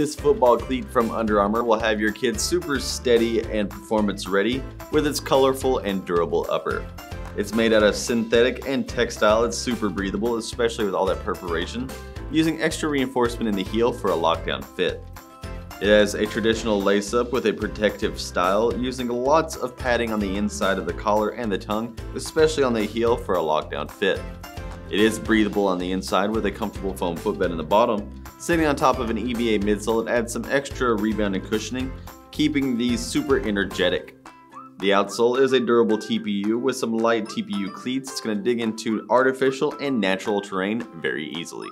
This football cleat from Under Armour will have your kids super steady and performance ready with its colorful and durable upper. It's made out of synthetic and textile, it's super breathable, especially with all that perforation, using extra reinforcement in the heel for a lockdown fit. It has a traditional lace-up with a protective style, using lots of padding on the inside of the collar and the tongue, especially on the heel for a lockdown fit. It is breathable on the inside with a comfortable foam footbed in the bottom, Sitting on top of an EVA midsole, it adds some extra rebound and cushioning, keeping these super energetic. The outsole is a durable TPU with some light TPU cleats. It's going to dig into artificial and natural terrain very easily.